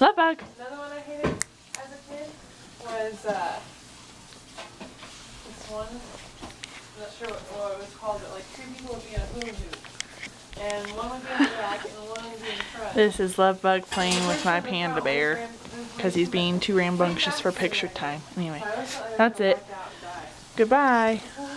Love bug. Another one I hated as a kid was uh, this one. I'm not sure what, what it was called, but like two people would be in a hula hoop. And one would be in the back and one would be in front. This is Love Bug playing with my panda bear because he's being too rambunctious for picture time. Anyway, that's it. Goodbye.